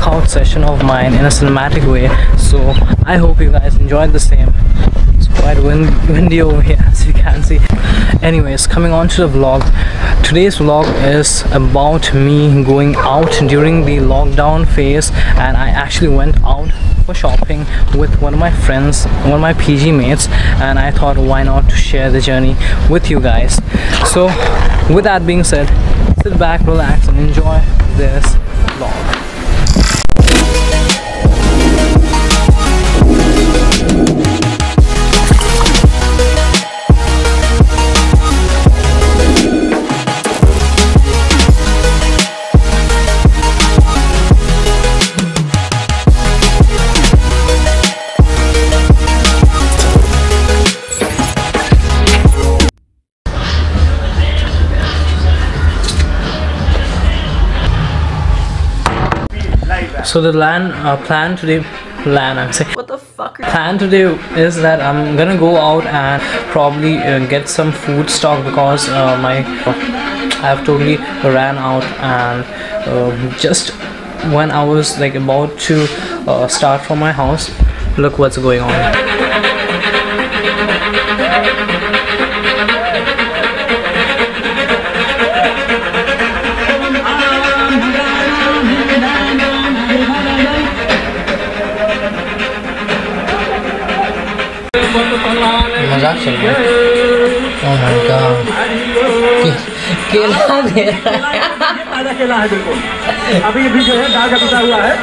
workout session of mine in a cinematic way. So I hope you guys enjoyed the same. It's quite wind- windy over here as you can see. Anyways, coming on to the vlog. Today's vlog is about me going out during the lockdown phase and I actually went out for shopping with one of my friends, one of my PG mates, and I thought why not to share the journey with you guys. So, with that being said, sit back, relax, and enjoy this vlog. So the land uh, plan today, plan I'm saying. What the fuck plan today is that I'm gonna go out and probably uh, get some food stock because uh, my I have totally ran out and um just when I was like about to uh, start from my house look what's going on चल रहा है। Oh my god. के- केला दे रहा केला है बिल्कुल। अभी भी जो है दाग टूटा हुआ है।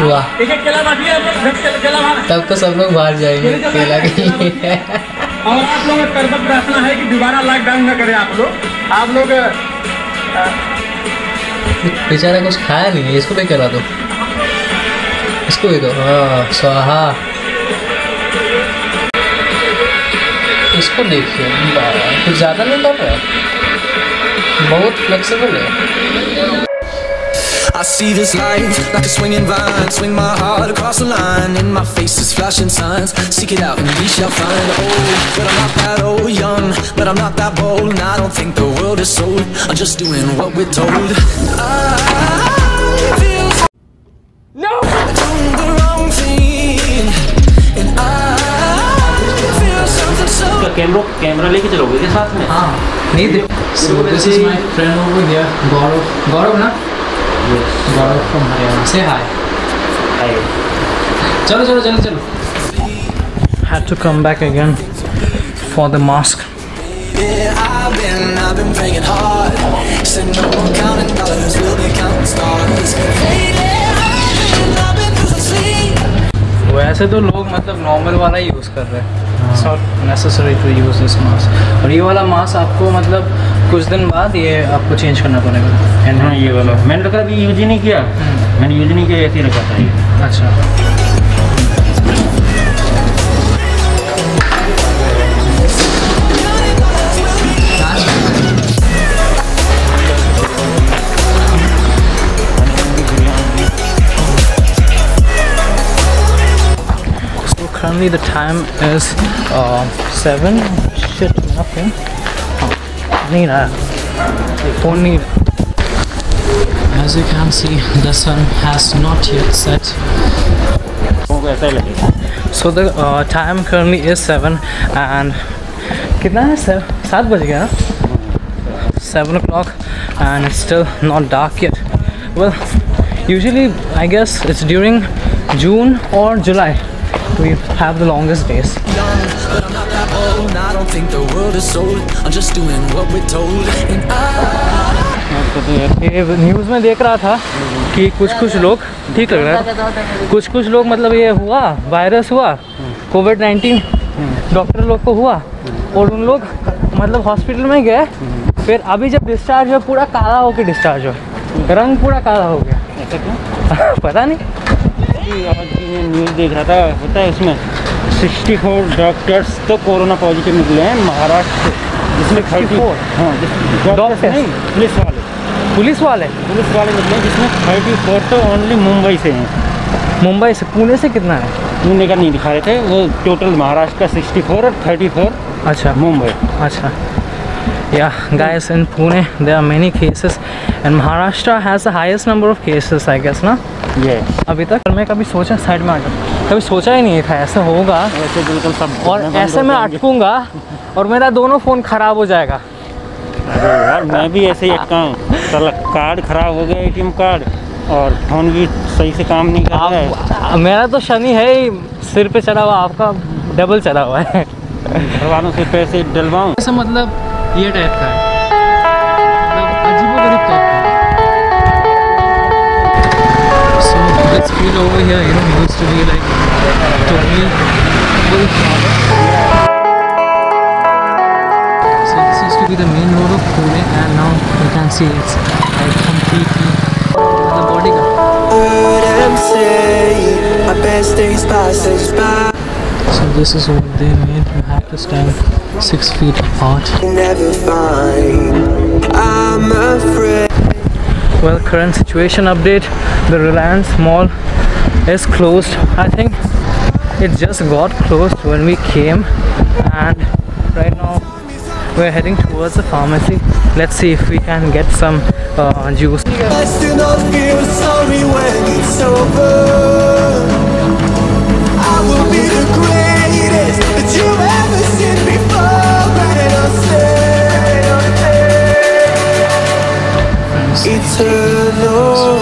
वाह। एक एक केला बाकी है केला तब तो सब लोग बाहर जाएँगे केला के लिए। और आप लोगों का करबत प्रार्थना है कि दोबारा लॉकडाउन न करें आप लोग। आप लोग बेचारा कुछ खाया नहीं है इसको भी करा दो। इसको भी दो। हाँ स्वाहा। इसको देखिए वाह, कुछ ज़्यादा नहीं कर रहा है बहुत फ्लेक्सिबल है I see this life like a swinging vine. Swing my heart across the line. In my face is flashing signs. Seek it out and we shall find. Old, but I'm not that old. Young, but I'm not that bold. And I don't think the world is sold. I'm just doing what we're told. I feel No! कैमरों camera लेके चलोगे क्या साथ में? हाँ। नहीं this is my friend over here Gaurav Gaurav ना Gaurav from Haryana से हाय हाय चलो चलो चलो चलो. Had to come back again for the mask वैसे तो लोग मतलब नॉर्मल वाला यूज़ कर रहे हैं। It's not necessary to use this mask और ये वाला मास्क आपको मतलब कुछ दिन बाद ये आपको चेंज करना पड़ेगा। एंड हाँ ये वाला। मैंने तो अभी यूज़ ही नहीं किया। मैंने यूज़ नहीं किया ऐसे ही रखा था ये। अच्छा। currently the time is uh, seven. Shit, nothing. नहीं रहा फोन नहीं As you can see, the sun has not yet set. लोगों को ऐसा ही लगेगा So the uh, time currently is seven and कितना है सर सात बज गया ना seven o'clock and it's still not dark yet. Well, usually I guess it's during June or July We have the longest days. ये news में देख रहा था कि कुछ कुछ लोग ठीक लग रहा है। कुछ कुछ लोग मतलब ये हुआ वायरस हुआ कोविड नाइन्टीन डॉक्टर लोग को हुआ, और उन लोग मतलब हॉस्पिटल में गए, फिर अभी जब डिस्चार्ज हुआ, पूरा काला होकर डिस्चार्ज हुआ। रंग पूरा काला हो गया। पता नहीं। अभी आज मैं न्यूज़ देख रहा था होता है उसमें 64 डॉक्टर्स तो कोरोना पॉजिटिव निकले हैं महाराष्ट्र से जिसमें थर्टी फोर हाँ डॉक्टर्स नहीं पुलिस वाले। पुलिस वाले? पुलिस वाले निकले हैं, जिसमें थर्टी फोर तो ओनली मुंबई से हैं। मुंबई से पुणे से कितना है? पुणे का नहीं दिखा रहे थे वो टोटल महाराष्ट्र का सिक्सटी फोर और थर्टी फोर अच्छा। मुंबई। अच्छा। Yeah guys in pune there are many cases and maharashtra has the highest number of cases i guess na? ये अभी तक मैं कभी सोचा साइड में अटक कभी सोचा ही नहीं था ऐसा होगा। ऐसे बिल्कुल सब और बंद ऐसे मैं जाएँगे। अटकूँगा और मेरा दोनों फ़ोन ख़राब हो जाएगा। अरे यार मैं भी ऐसे ही अटका हूँ। कार्ड खराब हो गया एटीएम कार्ड और फ़ोन भी सही से काम नहीं कर रहा है। मेरा तो शनि है ही सिर पे चढ़ा हुआ आपका डबल चढ़ा हुआ है। घर वालों से पैसे डलवाऊँ। ऐसा मतलब ये टाइप का है मतलब अजीबोगरीब टाइप का So this field over here, you know, used to be like totally full crowded. So this used to be the main road of Pune, and now you can see it's like completely the bodyguard. them say my best days pass us by. So this is what they made. you have to stand six feet apart. Never find. I'm afraid. Well, current situation update the Reliance Mall is closed. I think it just got closed when we came, and right now we're heading towards the pharmacy. Let's see if we can get some uh, juice. Eternal.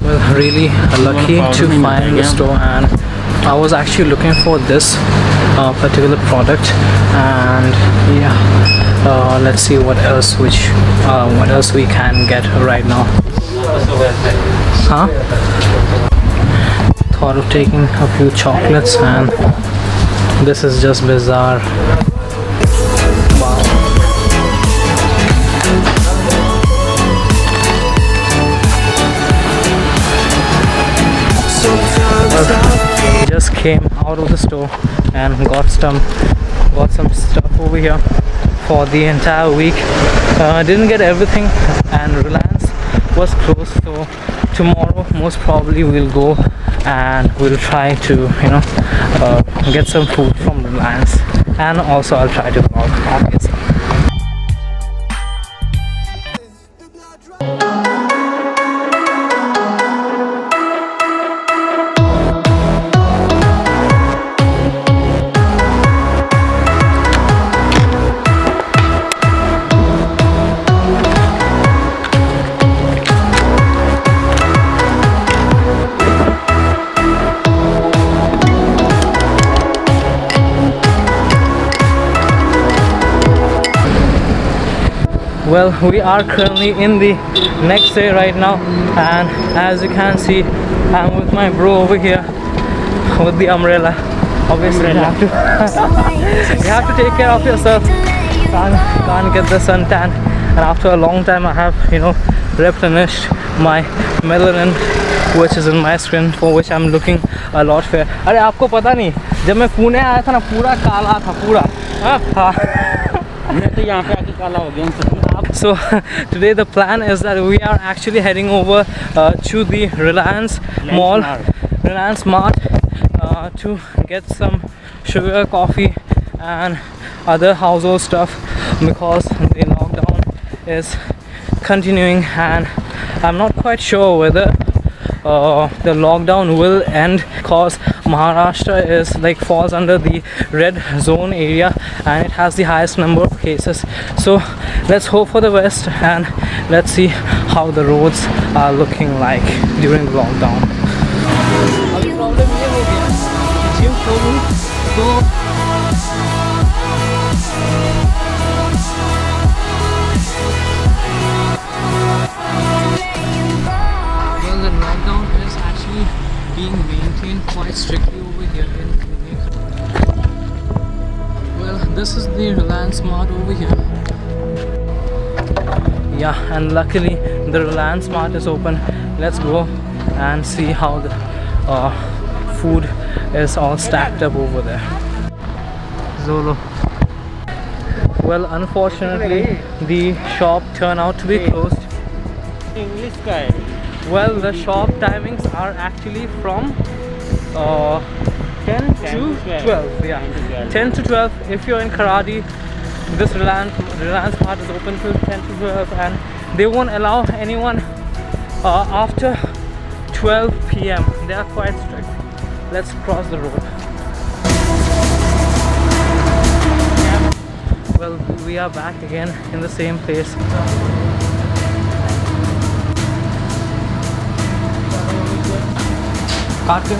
Well, really lucky to find the store, and I was actually looking for this uh, particular product, and yeah, uh, let's see what else which uh, what else we can get right now. Huh? Of taking a few chocolates, and this is just bizarre. Just came out of the store and got some got some stuff over here for the entire week uh, didn't get everything and Reliance was closed so tomorrow most probably we'll go and we'll try to you know uh, get some food from the Reliance and also I'll try to vlog. Obviously well we are currently in the next day right now and as you can see i'm with my bro over here with the umbrella obviously you have to you have to take care of yourself can't, can't get the sun tan and after a long time i have you know replenished my melanin which is in my skin for which i'm looking a lot fair अरे आपको पता नहीं जब मैं पुणे आया था ना पूरा काला था पूरा हाँ, हाँ। मैं तो यहाँ पे आके काला हो गया हूँ सच में। So today the plan is that we are actually heading over uh, to the Reliance Mall, Mart. Reliance Mart, uh, to get some sugar, coffee, and other household stuff because the lockdown is continuing, and I'm not quite sure whether uh, the lockdown will end because Maharashtra is like falls under the red zone area and it has the highest number of cases. So let's hope for the best and let's see how the roads are looking like during the lockdown. this is the Reliance Mart over here. Yeah and luckily the Reliance Mart is open. Let's go and see how the uh, food is all stacked up over there. Zolo. Well unfortunately the shop turned out to be closed. English guy. Well the shop timings are actually from uh, 10 to 12. Yeah, 10 to 12. If you're in Kharadi, this Reliance, Reliance Mart is open till 10 to 12, and they won't allow anyone uh, after 12 p.m. They are quite strict. Let's cross the road. Well, we are back again in the same place. Cartoon.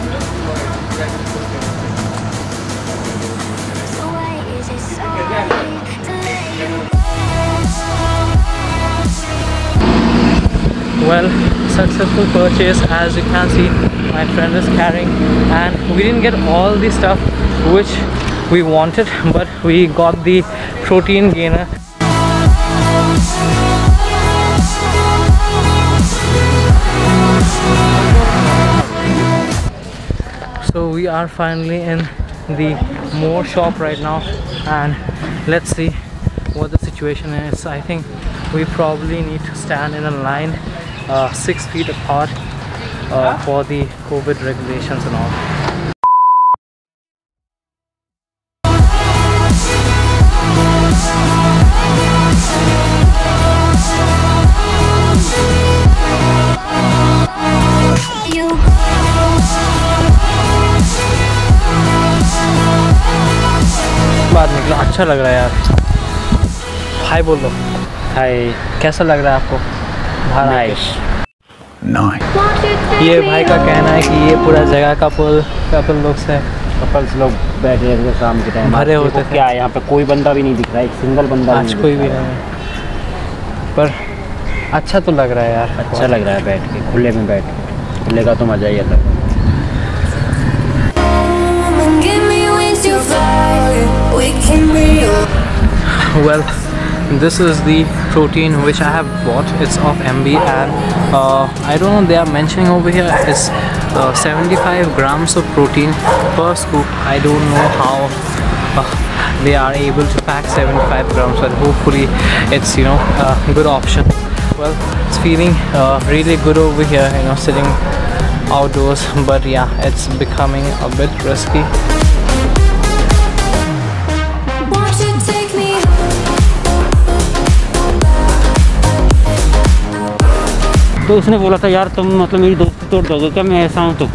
Well successful purchase as you can see my friend is carrying and we didn't get all the stuff which we wanted but we got the protein gainer we are finally in the more shop right now and let's see what the situation is. I think we probably need to stand in a line uh, six feet apart uh, for the covid regulations and all अच्छा लग रहा है यार। हाय बोल। दो हाय कैसा लग रहा है आपको? नाइस ये भाई का कहना है कि ये पूरा जगह कपल कपल लोग से। कपल्स लोग बैठे रहते शाम के टाइम भरे होते थे। क्या यहाँ पे कोई बंदा भी नहीं दिख रहा है एक सिंगल बंदा आज कोई भी नहीं पर अच्छा तो लग रहा है यार। अच्छा लग रहा है बैठ के खुले में बैठ के। खुले का तो मज़ा ही अलग है। Well this is the protein which I have bought. It's of MB and uh, I don't know they are mentioning over here it's uh, 75 grams of protein per scoop. I don't know how uh, they are able to pack 75 grams but hopefully it's you know a good option. Well it's feeling uh, really good over here you know sitting outdoors but yeah it's becoming a bit risky तो उसने बोला था यार तुम मतलब मेरी दोस्ती तोड़ दोगे क्या? मैं ऐसा हूँ तो।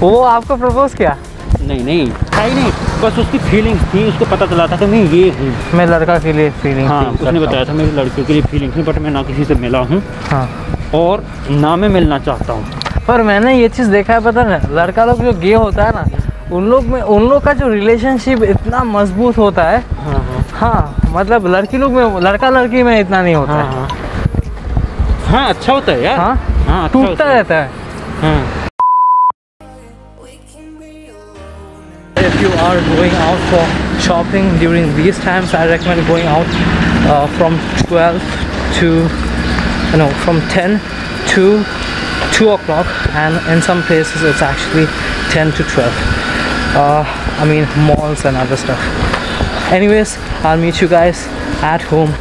वो आपको प्रपोज किया? नहीं नहीं था ही नहीं। बस उसकी फीलिंग्स थी उसको पता चला था कि मैं ये हूँ। मैं लड़का के लिए फीलिंग हाँ उसने बताया था मेरी लड़कियों के लिए फीलिंग थी बट मैं ना किसी से मिला हूँ। हाँ। और ना मैं मिलना चाहता हूँ। पर मैंने ये चीज़ देखा है पता ना लड़का लोग जो गे होता है ना उन लोग में उन लोग का जो रिलेशनशिप इतना मज़बूत होता है। हाँ हाँ। हाँ मतलब लड़की लोग में लड़का लड़की में इतना नहीं होता हाँ। है हाँ हाँ अच्छा होता है यार हाँ हाँ अच्छा टूटता होता है रहता है हाँ if you are going out for shopping during these times i recommend going out uh, from 12 to no from 10 to 2 o'clock and in some places it's actually 10 to 12 uh, i mean malls and other stuff anyways i'll meet you guys at home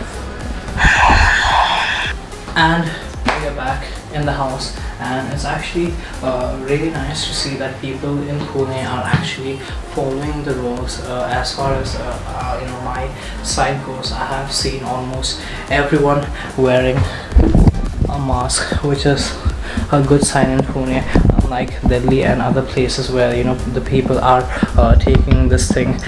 and we are back in the house and it's actually uh, really nice to see that people in Pune are actually following the rules uh, as far as uh, uh, you know my side goes. I have seen almost everyone wearing a mask which is a good sign in Pune unlike Delhi and other places where you know the people are uh, taking this thing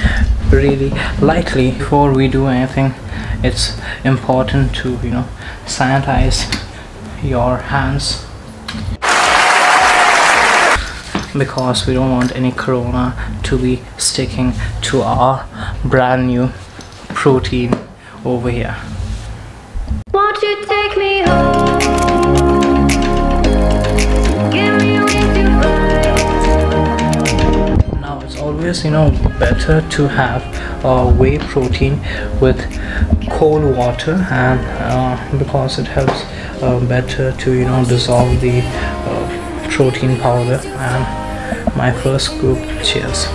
really lightly. Before we do anything it's important to you know sanitize your hands. Because we don't want any corona to be sticking to our brand new protein over here always you know better to have uh, whey protein with cold water and uh, because it helps uh, better to you know dissolve the uh, protein powder and my first scoop cheers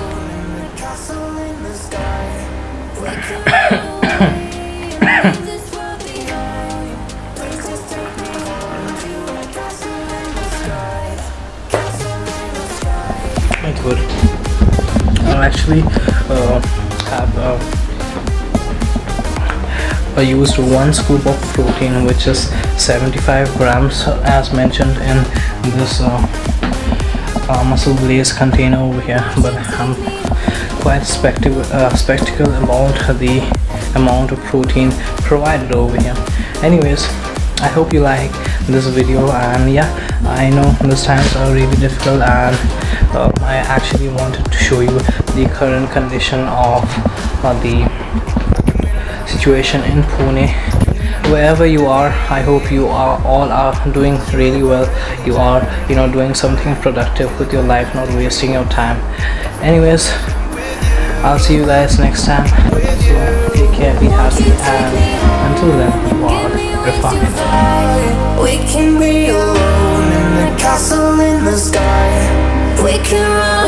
usually uh, have uh, uh, used one scoop of protein which is 75 grams as mentioned in this uh, uh, MuscleBlaze container over here. But I'm quite spectacle, uh, spectacle about the amount of protein provided over here. Anyways I hope you like this video and yeah I know these times are really difficult and uh, I actually wanted to show you the current condition of uh, the situation in Pune. Wherever you are I hope you are all are doing really well. You are you know doing something productive with your life not wasting your time. Anyways I'll see you guys next time. So take care be happy and until then you are refined We can be alone in the castle in the sky. We can run